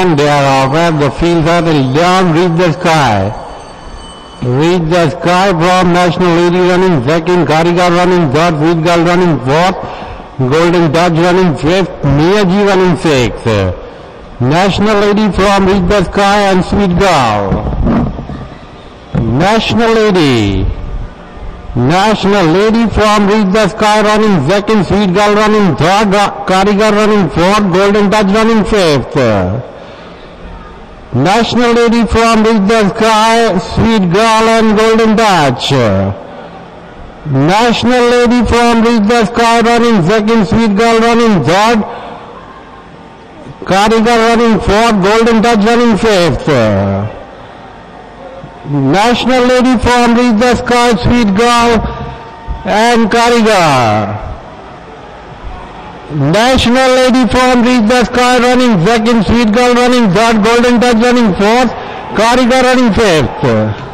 second, they are over, the fields are down, reach the sky. Reach the sky from National Lady running second, Karigar running third, Girl running fourth, Golden Touch running fifth, Miyaji running sixth. National Lady from Reach the Sky and Sweet Girl. National Lady. National Lady from Reach the Sky running second, Sweet Girl running third, Ga- Karigar running fourth, Golden Touch running fifth. National Lady from the Sky, Sweet Girl and Golden Touch. National Lady from the Sky running second, Sweet Girl running third, Karigar running fourth, Golden Touch running fifth. National Lady from the Sky, Sweet Girl and Karigar. National Lady from Reach the Sky running second, Sweet Girl running third, Golden Touch running fourth, Karigar running fifth.